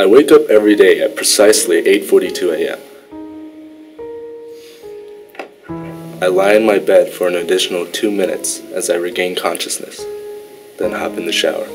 I wake up every day at precisely 8:42 a.m. I lie in my bed for an additional 2 minutes as I regain consciousness, then hop in the shower.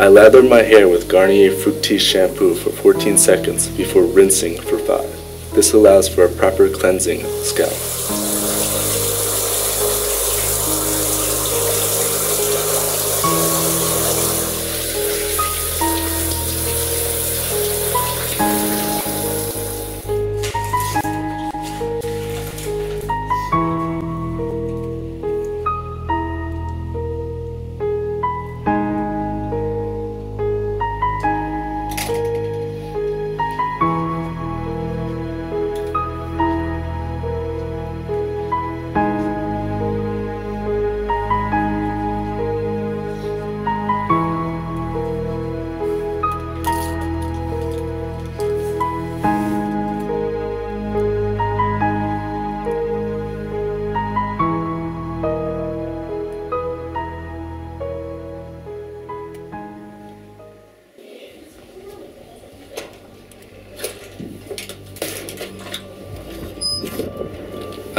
I lather my hair with Garnier Fructis shampoo for 14 seconds before rinsing for 5. This allows for a proper cleansing of the scalp.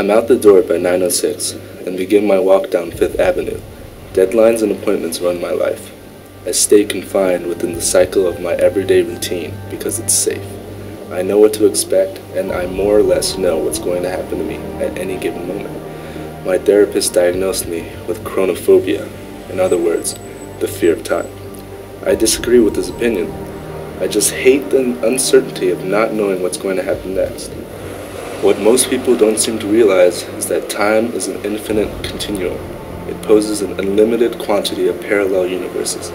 I'm out the door by 9.06 and begin my walk down Fifth Avenue. Deadlines and appointments run my life. I stay confined within the cycle of my everyday routine because it's safe. I know what to expect and I more or less know what's going to happen to me at any given moment. My therapist diagnosed me with chronophobia, in other words, the fear of time. I disagree with his opinion. I just hate the uncertainty of not knowing what's going to happen next. What most people don't seem to realize is that time is an infinite continuum. It poses an unlimited quantity of parallel universes.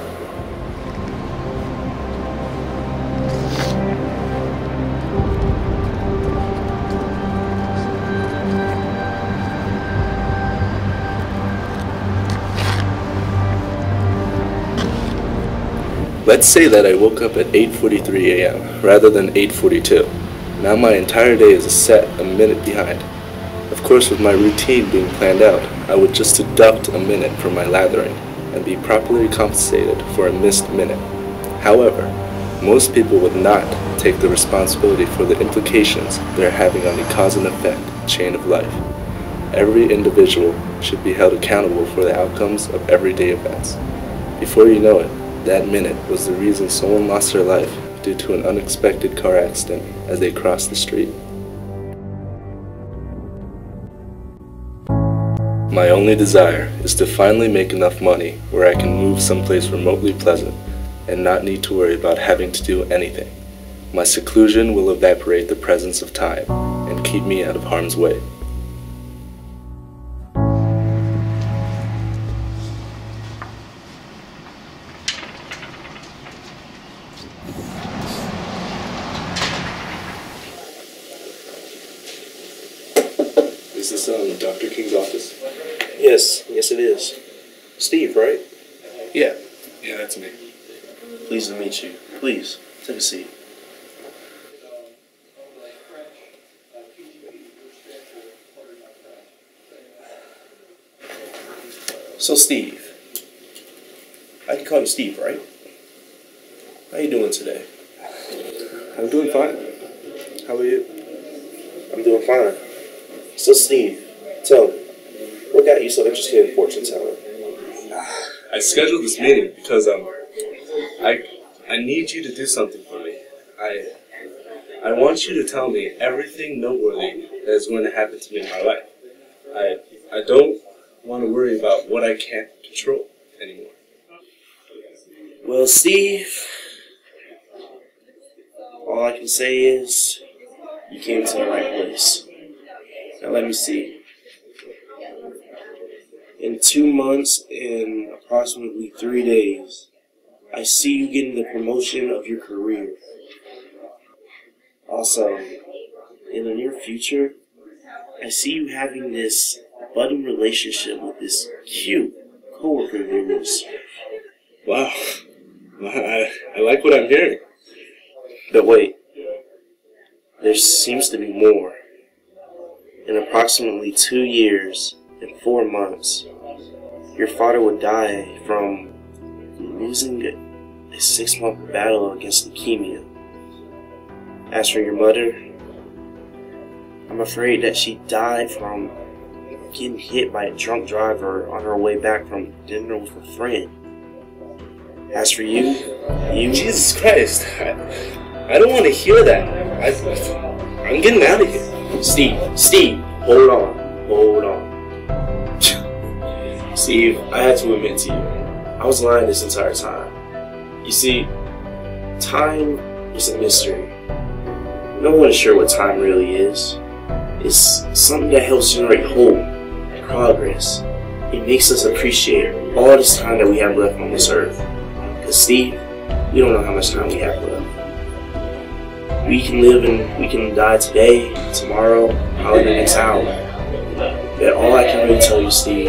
Let's say that I woke up at 8.43 a.m. rather than 8.42. Now my entire day is a set a minute behind. Of course, with my routine being planned out, I would just deduct a minute from my lathering and be properly compensated for a missed minute. However, most people would not take the responsibility for the implications they're having on the cause and effect chain of life. Every individual should be held accountable for the outcomes of everyday events. Before you know it, that minute was the reason someone lost their life due to an unexpected car accident as they crossed the street. My only desire is to finally make enough money where I can move someplace remotely pleasant and not need to worry about having to do anything. My seclusion will evaporate the presence of time and keep me out of harm's way. Is this um, Dr. King's office? Yes, yes it is. Steve, right? Yeah. Yeah, that's me. Pleased to meet you. Please, take a seat. So, Steve, I can call you Steve, right? How you doing today? I'm doing fine. How are you? I'm doing fine. So, Steve, tell me, what got you so interested in fortune telling? I scheduled this meeting because um, I I need you to do something for me. I I want you to tell me everything noteworthy that is going to happen to me in my life. I I don't want to worry about what I can't control anymore. Well, Steve, all I can say is you came to the right place. Now let me see. In two months and approximately three days, I see you getting the promotion of your career. Also, in the near future, I see you having this budding relationship with this cute coworker of yours. Wow. I, I like what I'm hearing. But wait, there seems to be more. In approximately two years and four months, your father would die from losing a six month battle against leukemia. As for your mother, I'm afraid that she died from getting hit by a drunk driver on her way back from dinner with a friend. As for you, you. Jesus Christ. I, I don't want to hear that. I, I'm getting out of here. Steve, Steve, hold on, hold on. Steve, I had to admit to you, I was lying this entire time. You see, time is a mystery. No one is sure what time really is. It's something that helps generate hope, and progress. It makes us appreciate all this time that we have left on this earth. Because, Steve, we don't know how much time we have left. We can live and we can die today, tomorrow, probably the next hour. But all I can really tell you, Steve,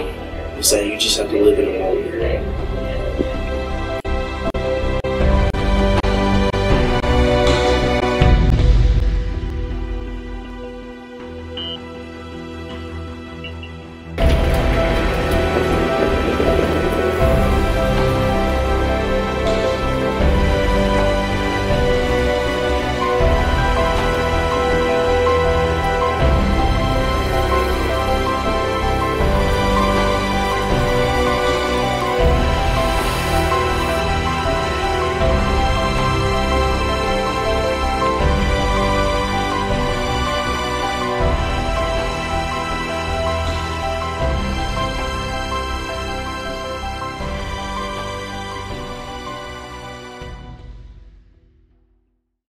is that you just have to live in the moment.